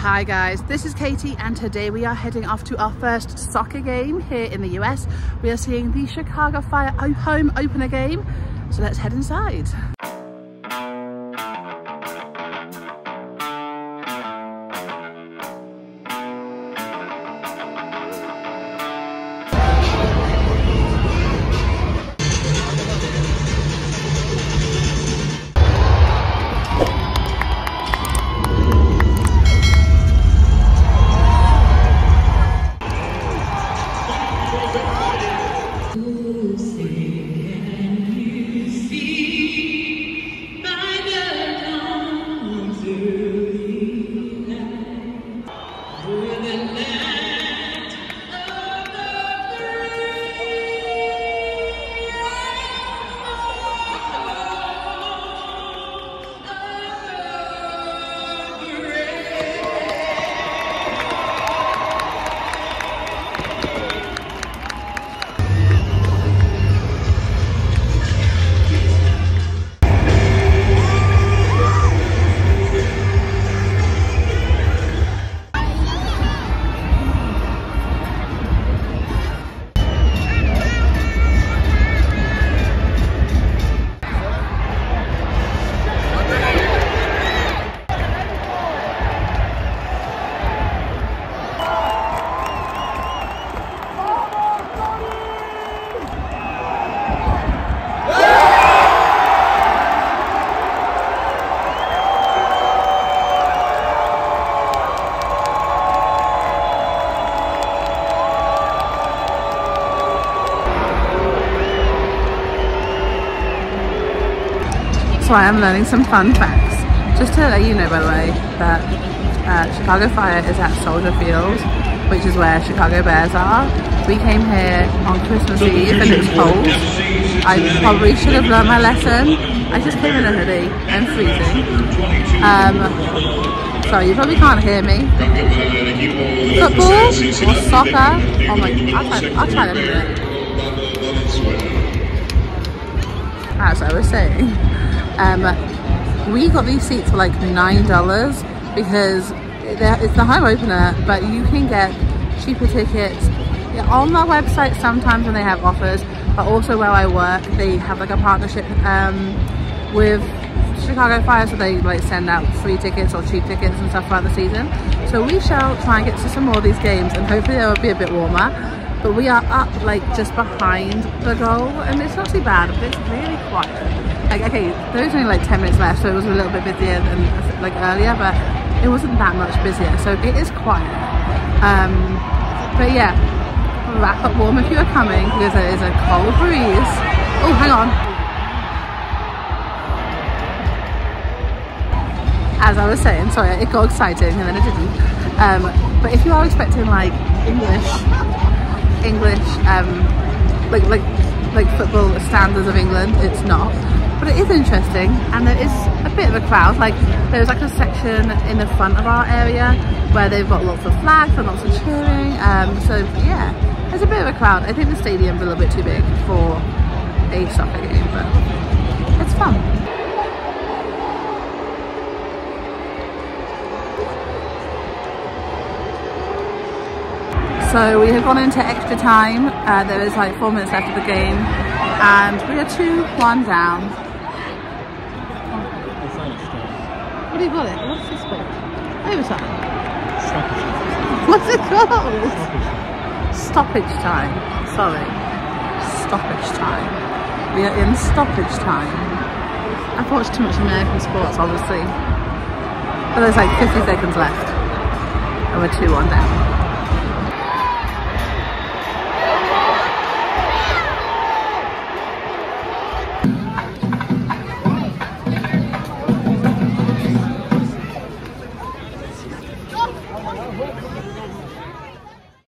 Hi guys, this is Katie and today we are heading off to our first soccer game here in the US. We are seeing the Chicago Fire home opener game, so let's head inside. So I am learning some fun facts. Just to let you know, by the way, that uh, Chicago Fire is at Soldier Field, which is where Chicago Bears are. We came here on Christmas Eve and it was cold. I probably should have learned my lesson. I just came in a hoodie and freezing. Um, sorry, you probably can't hear me. Football or soccer? Oh my, I'll try, I'll try in a minute. As I was saying. Um, we got these seats for like $9 because it's the home opener, but you can get cheaper tickets on their website sometimes when they have offers, but also where I work, they have like a partnership um, with Chicago Fire, so they like send out free tickets or cheap tickets and stuff throughout the season. So we shall try and get to some more of these games and hopefully they will be a bit warmer. But we are up like just behind the goal and it's not too bad, but it's really quiet. Like okay there was only like 10 minutes left so it was a little bit busier than like earlier but it wasn't that much busier so it is quiet. Um but yeah wrap up warm if you are coming because there is a cold breeze. Oh hang on. As I was saying sorry it got exciting and then it didn't. Um but if you are expecting like English English um like like like football standards of England it's not. But it is interesting and there is a bit of a crowd. Like there's like a section in the front of our area where they've got lots of flags and lots of cheering um, so yeah there's a bit of a crowd. I think the stadium's a little bit too big for a soccer game but it's fun So we have gone into extra time. Uh, there is like four minutes left of the game and we are 2-1 down. What do you call it? What's this called? Overtime. What's it called? Stoppage time. Sorry. Stoppage time. We are in stoppage time. I've watched too much American sports, obviously. But there's like 50 seconds left. And we're 2-1 down.